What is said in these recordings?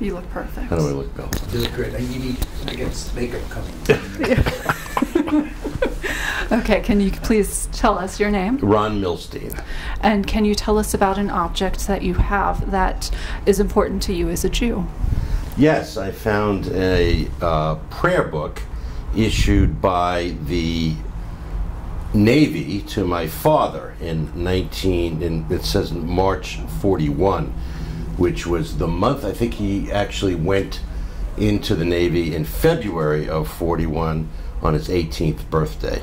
You look perfect. How do I look, Bill? Doing great. And you need, I guess, makeup coming. Okay, can you please tell us your name? Ron Milstein. And can you tell us about an object that you have that is important to you as a Jew? Yes, I found a uh, prayer book issued by the Navy to my father in 19, in, it says March 41, which was the month, I think he actually went into the Navy in February of 41 on his 18th birthday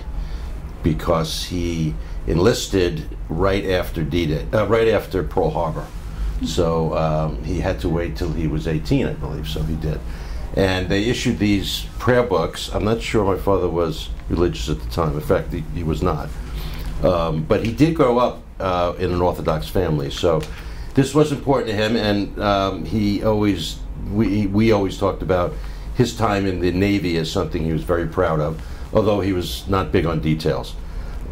because he enlisted right after D-Day, uh, right after Pearl Harbor. So um, he had to wait till he was 18, I believe. So he did, and they issued these prayer books. I'm not sure my father was religious at the time. In fact, he, he was not. Um, but he did grow up uh, in an Orthodox family, so this was important to him, and um, he always we we always talked about his time in the Navy as something he was very proud of, although he was not big on details.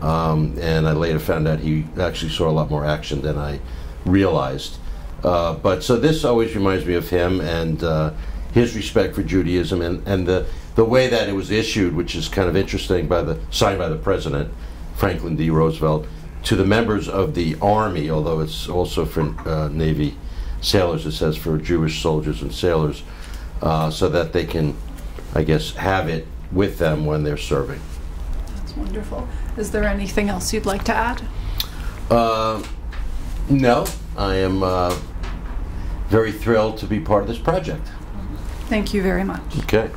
Um, and I later found out he actually saw a lot more action than I realized. Uh, but so this always reminds me of him and uh, his respect for Judaism and, and the, the way that it was issued, which is kind of interesting, by the signed by the president, Franklin D. Roosevelt, to the members of the Army, although it's also for uh, Navy sailors, it says for Jewish soldiers and sailors, uh, so that they can, I guess, have it with them when they're serving. That's wonderful. Is there anything else you'd like to add? Uh, no, I am uh, very thrilled to be part of this project. Thank you very much. Okay.